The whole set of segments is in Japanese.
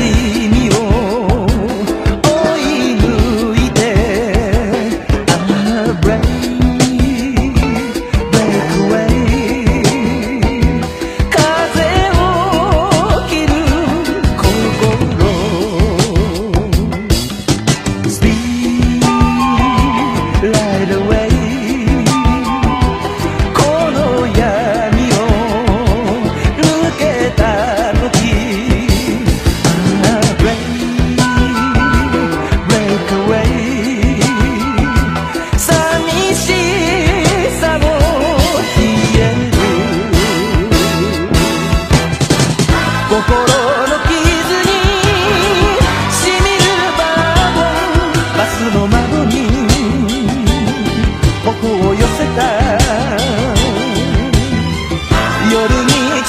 see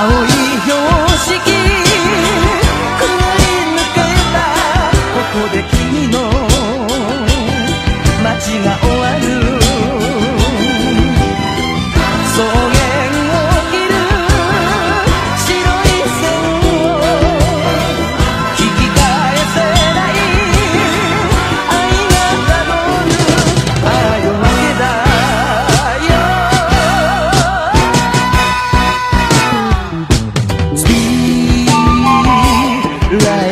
くぐり抜けたここで君の right.